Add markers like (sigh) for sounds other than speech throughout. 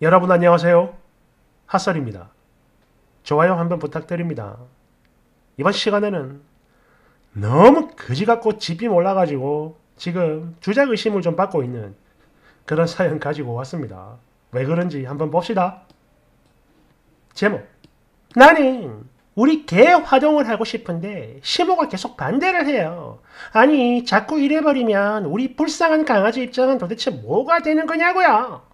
여러분 안녕하세요. 핫설입니다. 좋아요 한번 부탁드립니다. 이번 시간에는 너무 거지 같고 집이 몰라가지고 지금 주작 의심을 좀 받고 있는 그런 사연 가지고 왔습니다. 왜 그런지 한번 봅시다. 제목 나는 우리 개 활동을 하고 싶은데 시모가 계속 반대를 해요. 아니 자꾸 이래버리면 우리 불쌍한 강아지 입장은 도대체 뭐가 되는 거냐고요.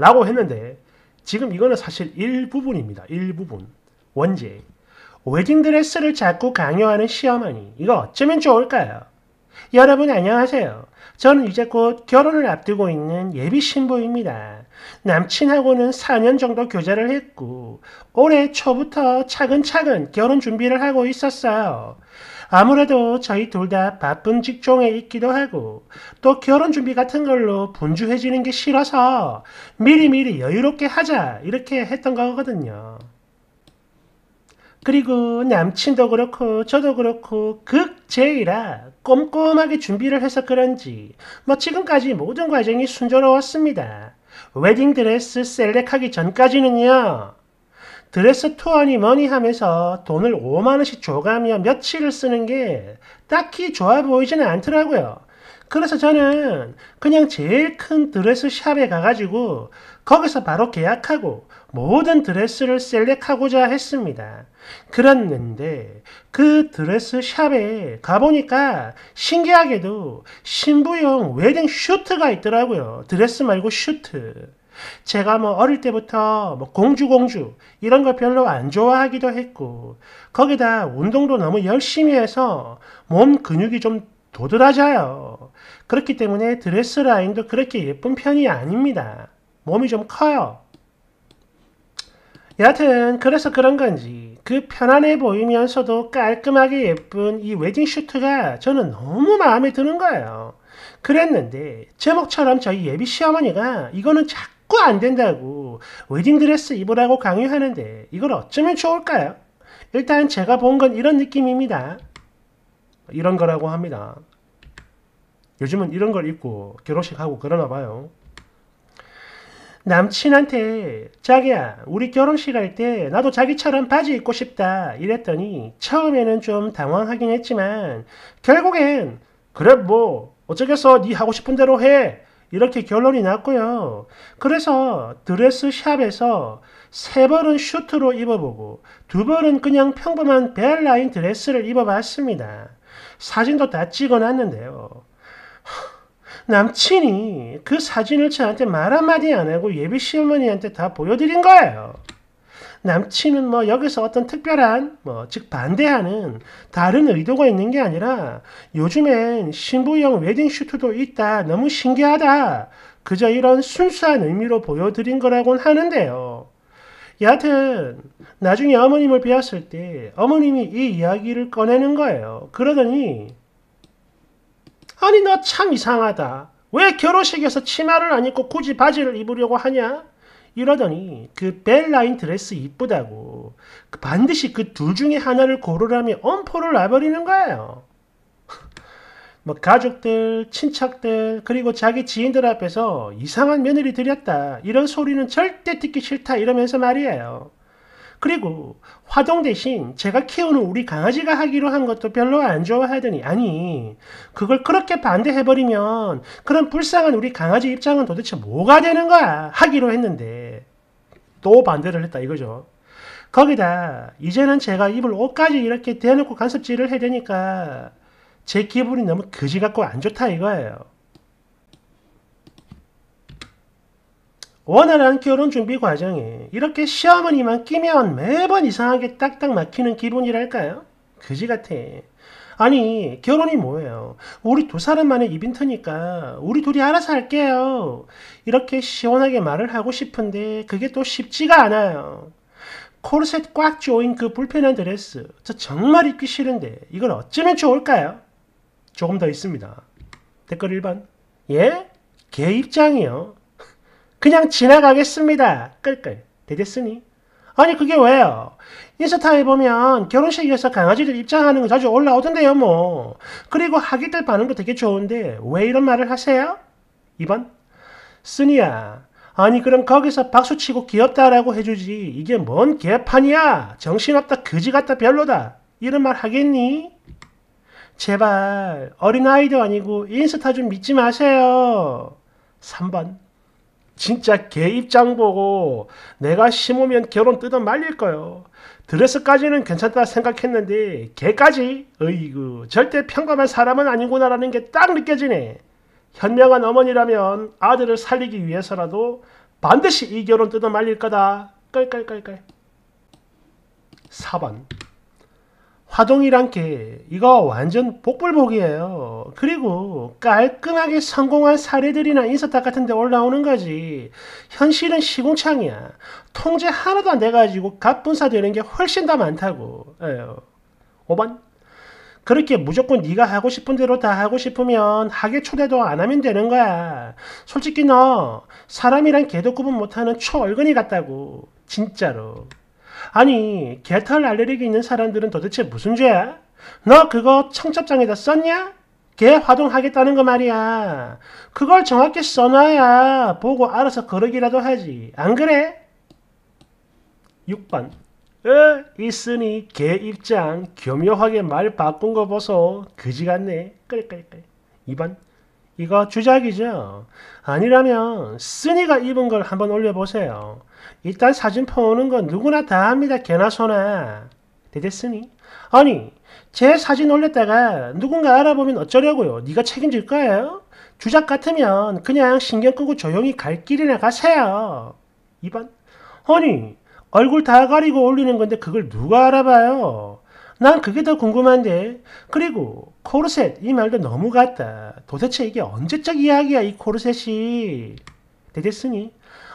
라고 했는데 지금 이거는 사실 일부분입니다. 일부분. 원제. 웨딩 드레스를 자꾸 강요하는 시어머니. 이거 어쩌면 좋을까요? 여러분 안녕하세요. 저는 이제 곧 결혼을 앞두고 있는 예비 신부입니다. 남친하고는 4년 정도 교제를 했고 올해 초부터 차근차근 결혼 준비를 하고 있었어요. 아무래도 저희 둘 다 바쁜 직종에 있기도 하고 또 결혼 준비 같은 걸로 분주해지는 게 싫어서 미리미리 여유롭게 하자 이렇게 했던 거거든요. 그리고 남친도 그렇고 저도 그렇고 극J라 꼼꼼하게 준비를 해서 그런지 뭐 지금까지 모든 과정이 순조로웠습니다. 웨딩드레스 select하기 전까지는요. 드레스 투어니 뭐니 하면서 돈을 5만원씩 줘가며 며칠을 쓰는 게 딱히 좋아 보이지는 않더라고요. 그래서 저는 그냥 제일 큰 드레스 샵에 가가지고 거기서 바로 계약하고 모든 드레스를 select하고자 했습니다. 그랬는데 그 드레스 샵에 가보니까 신기하게도 신부용 웨딩 슈트가 있더라고요. 드레스 말고 슈트. 제가 뭐 어릴 때부터 뭐 공주 공주 이런 걸 별로 안 좋아하기도 했고 거기다 운동도 너무 열심히 해서 몸 근육이 좀 도드라져요. 그렇기 때문에 드레스 라인도 그렇게 예쁜 편이 아닙니다. 몸이 좀 커요. 여하튼 그래서 그런 건지 그 편안해 보이면서도 깔끔하게 예쁜 이 웨딩 슈트가 저는 너무 마음에 드는 거예요. 그랬는데 제목처럼 저희 예비 시어머니가 이거는 자꾸 안 된다고 웨딩드레스 입으라고 강요하는데 이걸 어쩌면 좋을까요? 일단 제가 본 건 이런 느낌입니다. 이런 거라고 합니다. 요즘은 이런 걸 입고 결혼식 하고 그러나 봐요. 남친한테 자기야 우리 결혼식 할 때 나도 자기처럼 바지 입고 싶다 이랬더니 처음에는 좀 당황하긴 했지만 결국엔 그래 뭐 어쩌겠어 네 하고 싶은 대로 해 이렇게 결론이 났고요. 그래서 드레스 샵에서 세 벌은 슈트로 입어보고 두 벌은 그냥 평범한 벨라인 드레스를 입어봤습니다. 사진도 다 찍어놨는데요. 남친이 그 사진을 저한테 말 한마디 안 하고 예비 시어머니한테 다 보여드린 거예요. 남친은 뭐 여기서 어떤 특별한 뭐 즉 반대하는 다른 의도가 있는 게 아니라 요즘엔 신부용 웨딩 슈트도 있다. 너무 신기하다. 그저 이런 순수한 의미로 보여드린 거라고는 하는데요. 여하튼 나중에 어머님을 뵈었을 때 어머님이 이 이야기를 꺼내는 거예요. 그러더니 아니 너 참 이상하다. 왜 결혼식에서 치마를 안 입고 굳이 바지를 입으려고 하냐? 이러더니 그 벨라인 드레스 이쁘다고 그 반드시 그 둘 중에 하나를 고르라며 엄포를 놔버리는 거예요. (laughs) 뭐 가족들, 친척들, 그리고 자기 지인들 앞에서 이상한 며느리 들였다. 이런 소리는 절대 듣기 싫다. 이러면서 말이에요. 그리고 화동 대신 제가 키우는 우리 강아지가 하기로 한 것도 별로 안 좋아하더니 아니 그걸 그렇게 반대해버리면 그런 불쌍한 우리 강아지 입장은 도대체 뭐가 되는 거야 하기로 했는데 또 반대를 했다 이거죠. 거기다 이제는 제가 입을 옷까지 이렇게 대놓고 간섭질을 해대니까 제 기분이 너무 거지 같고 안 좋다 이거예요. 원활한 결혼 준비 과정에 이렇게 시어머니만 끼면 매번 이상하게 딱딱 막히는 기분이랄까요? 그지 같아. 아니 결혼이 뭐예요? 우리 두 사람만의 이벤트니까 우리 둘이 알아서 할게요. 이렇게 시원하게 말을 하고 싶은데 그게 또 쉽지가 않아요. 코르셋 꽉 조인 그 불편한 드레스 저 정말 입기 싫은데 이걸 어쩌면 좋을까요? 조금 더 있습니다. 댓글 1번 예? 개 입장이요. 그냥 지나가겠습니다. 끌끌. 되겠으니? 아니 그게 왜요? 인스타에 보면 결혼식에서 강아지들 입장하는 거 자주 올라오던데요 뭐. 그리고 하객들 반응도 되게 좋은데 왜 이런 말을 하세요? 2번 쓰니야 아니 그럼 거기서 박수치고 귀엽다라고 해주지 이게 뭔 개판이야 정신없다 그지같다 별로다 이런 말 하겠니? 제발 어린아이도 아니고 인스타 좀 믿지 마세요 3번 진짜 개 입장 보고 내가 심으면 결혼 뜯어 말릴 거요. 드레스까지는 괜찮다 생각했는데 개까지? 어이구 절대 평범한 사람은 아니구나라는 게 딱 느껴지네. 현명한 어머니라면 아들을 살리기 위해서라도 반드시 이 결혼 뜯어 말릴 거다. 깔깔깔깔. 4번 화동이란 게 이거 완전 복불복이에요. 그리고 깔끔하게 성공한 사례들이나 인스타 같은 데 올라오는 거지. 현실은 시궁창이야. 통제 하나도 안 돼가지고 갑분사 되는 게 훨씬 더 많다고. 에요. 5번 그렇게 무조건 네가 하고 싶은 대로 다 하고 싶으면 하게 초대도 안 하면 되는 거야. 솔직히 너 사람이란 개도 구분 못하는 초얼근이 같다고. 진짜로. 아니 개털 알레르기 있는 사람들은 도대체 무슨 죄야? 너 그거 청첩장에다 썼냐? 개 화동하겠다는 거 말이야. 그걸 정확히 써놔야 보고 알아서 거르기라도 하지. 안 그래? 6번. 에, 있으니 개 입장 교묘하게 말 바꾼 거 보소. 그지 같네. 그래, 그래, 그래. 2번. 이거 주작이죠? 아니라면 쓰니가 입은 걸 한번 올려보세요. 일단 사진 퍼오는 건 누구나 다 합니다. 개나 소나. 되겠으니? 아니, 제 사진 올렸다가 누군가 알아보면 어쩌려고요? 네가 책임질 거예요? 주작 같으면 그냥 신경 끄고 조용히 갈 길이나 가세요. 2번. 아니, 얼굴 다 가리고 올리는 건데 그걸 누가 알아봐요? 난 그게 더 궁금한데. 그리고 코르셋 이 말도 너무 갔다. 도대체 이게 언제적 이야기야 이 코르셋이. 되겠으니?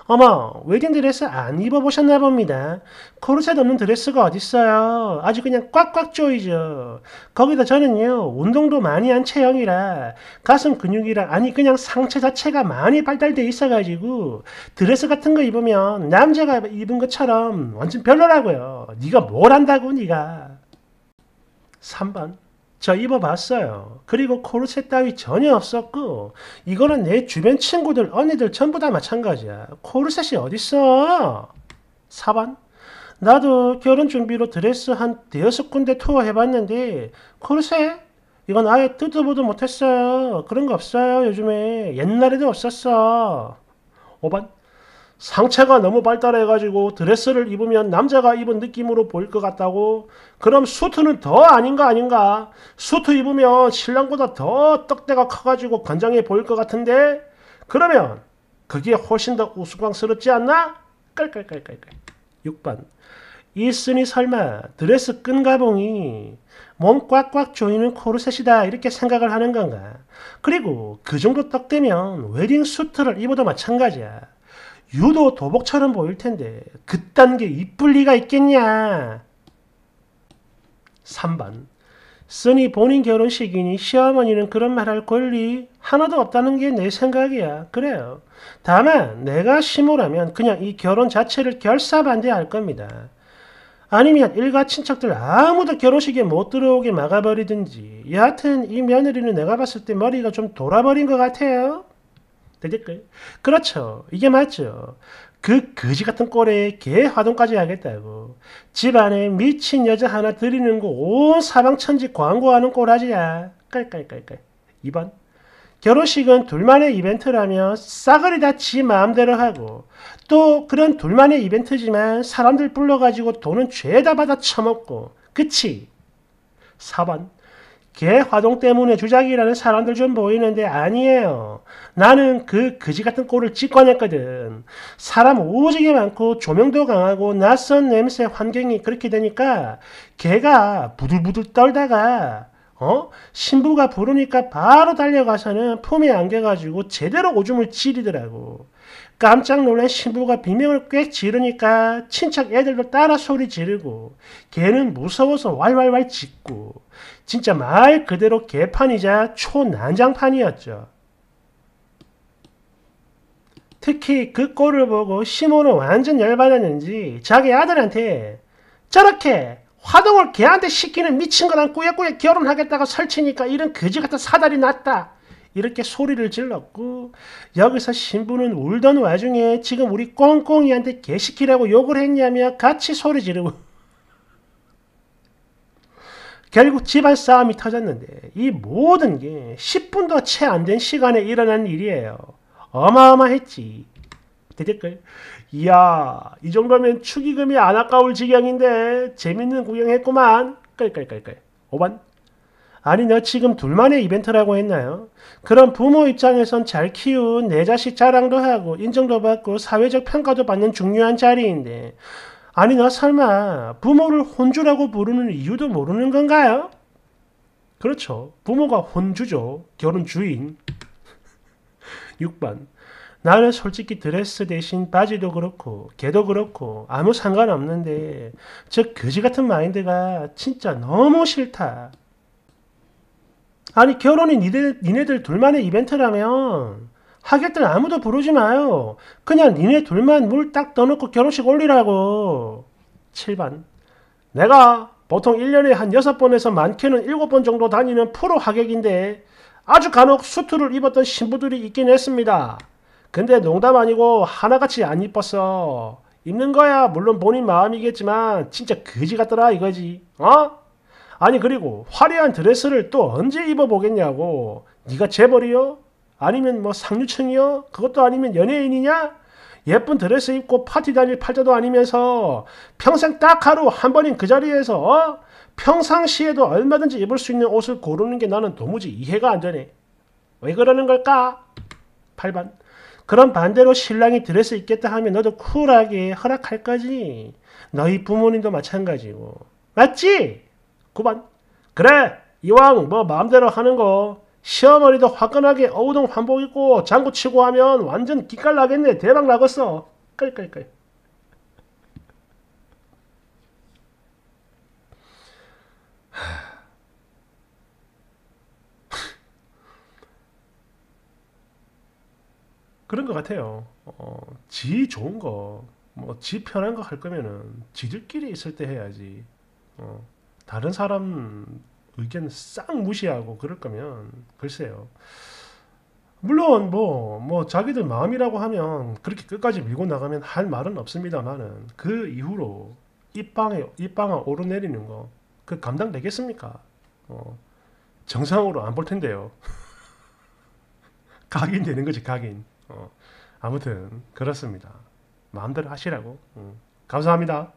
어머, 웨딩 드레스 안 입어보셨나 봅니다. 코르셋 없는 드레스가 어딨어요. 아주 그냥 꽉꽉 조이죠. 거기다 저는요, 운동도 많이 한 체형이라 가슴 근육이라 아니 그냥 상체 자체가 많이 발달돼 있어가지고 드레스 같은 거 입으면 남자가 입은 것처럼 완전 별로라고요. 네가 뭘 한다고 네가. 3번. 저 입어봤어요. 그리고 코르셋 따위 전혀 없었고 이거는 내 주변 친구들 언니들 전부 다 마찬가지야. 코르셋이 어딨어? 4번 나도 결혼 준비로 드레스 한 대여섯 군데 투어 해봤는데 코르셋? 이건 아예 뜯어보도 못했어요. 그런 거 없어요 요즘에. 옛날에도 없었어. 5번 상체가 너무 발달해가지고 드레스를 입으면 남자가 입은 느낌으로 보일 것 같다고? 그럼 수트는 더 아닌가 아닌가? 수트 입으면 신랑보다 더 떡대가 커가지고 건장해 보일 것 같은데? 그러면 그게 훨씬 더 우스꽝스럽지 않나? 깔깔깔깔깔. 6번. 이 쓰니 설마 드레스 끈 가봉이 몸 꽉꽉 조이는 코르셋이다 이렇게 생각을 하는 건가? 그리고 그 정도 떡대면 웨딩 수트를 입어도 마찬가지야. 유도 도복처럼 보일 텐데 그딴 게 이쁠 리가 있겠냐. 3번. 쓰니 본인 결혼식이니 시어머니는 그런 말 할 권리 하나도 없다는 게 내 생각이야. 그래요. 다만 내가 시모라면 그냥 이 결혼 자체를 결사반대할 겁니다. 아니면 일가 친척들 아무도 결혼식에 못 들어오게 막아버리든지 여하튼 이 며느리는 내가 봤을 때 머리가 좀 돌아버린 것 같아요. 되겠고요. 그렇죠. 이게 맞죠. 그 거지 같은 꼴에 개 화동까지 하겠다고. 집안에 미친 여자 하나 들이는 거 온 사방천지 광고하는 꼴하지야. 깔깔깔깔. 2번. 결혼식은 둘만의 이벤트라면 싸그리 다 지 마음대로 하고 또 그런 둘만의 이벤트지만 사람들 불러가지고 돈은 죄다 받아 처먹고 그치? 4번. 개 화동 때문에 주작이라는 사람들 좀 보이는데 아니에요. 나는 그 거지 같은 꼴을 찍어냈거든. 사람 오지게 많고 조명도 강하고 낯선 냄새 환경이 그렇게 되니까 개가 부들부들 떨다가 어? 신부가 부르니까 바로 달려가서는 품에 안겨가지고 제대로 오줌을 지리더라고. 깜짝 놀란 신부가 비명을 꽥 지르니까 친척 애들도 따라 소리 지르고 개는 무서워서 왈왈왈 짖고 진짜 말 그대로 개판이자 초난장판이었죠. 특히 그 꼴을 보고 시몬은 완전 열받았는지 자기 아들한테 저렇게 화동을 걔한테 시키는 미친 거랑 꾸역꾸역 결혼하겠다고 설치니까 이런 거지 같은 사달이 났다. 이렇게 소리를 질렀고 여기서 신부는 울던 와중에 지금 우리 꽁꽁이한테 개시키라고 욕을 했냐며 같이 소리 지르고 (laughs) 결국 집안 싸움이 터졌는데 이 모든 게 10분도 채 안 된 시간에 일어난 일이에요. 어마어마했지. 대댓글. 이야 이 정도면 축의금이 안 아까울 지경인데 재밌는 구경했구만. 끌끌끌끌. 5번. 아니 너 지금 둘만의 이벤트라고 했나요? 그럼 부모 입장에선 잘 키운 내 자식 자랑도 하고 인정도 받고 사회적 평가도 받는 중요한 자리인데 아니 너 설마 부모를 혼주라고 부르는 이유도 모르는 건가요? 그렇죠. 부모가 혼주죠. 결혼 주인. (laughs) 6번. 나는 솔직히 드레스 대신 바지도 그렇고 개도 그렇고 아무 상관없는데 저 거지 같은 마인드가 진짜 너무 싫다. 아니 결혼이 니네, 니네들 둘만의 이벤트라면 하객들 아무도 부르지 마요. 그냥 니네 둘만 물 딱 떠놓고 결혼식 올리라고. 7번. 내가 보통 1년에 한 6번에서 많게는 7번 정도 다니는 프로 하객인데 아주 간혹 수트를 입었던 신부들이 있긴 했습니다. 근데 농담 아니고 하나같이 안 이뻤어. 입는 거야 물론 본인 마음이겠지만 진짜 거지 같더라 이거지. 어? 아니 그리고 화려한 드레스를 또 언제 입어보겠냐고. 네가 재벌이요? 아니면 뭐 상류층이요? 그것도 아니면 연예인이냐? 예쁜 드레스 입고 파티 다닐 팔자도 아니면서 평생 딱 하루 한 번인 그 자리에서 어? 평상시에도 얼마든지 입을 수 있는 옷을 고르는 게 나는 도무지 이해가 안 되네. 왜 그러는 걸까? 8번. 그럼 반대로 신랑이 드레스 입겠다 하면 너도 쿨하게 허락할 거지. 너희 부모님도 마찬가지고. 맞지? 9번. 그래. 이왕 뭐 마음대로 하는 거 시어머니도 화끈하게 어우동 환복 입고 장구 치고 하면 완전 기깔 나겠네. 대박 나겠어. 끌끌끌. 그런 것 같아요. 어, 지 좋은 거, 뭐, 지 편한 거 할 거면은 지들끼리 있을 때 해야지. 어, 다른 사람 의견 싹 무시하고 그럴 거면 글쎄요. 물론 뭐, 뭐 자기들 마음이라고 하면 그렇게 끝까지 밀고 나가면 할 말은 없습니다만은 그 이후로 입방에 입방아 오르내리는 거 그 감당되겠습니까? 어, 정상으로 안 볼 텐데요. (laughs) 각인 되는 거지 각인. 어, 아무튼 그렇습니다. 마음대로 하시라고. 음, 감사합니다.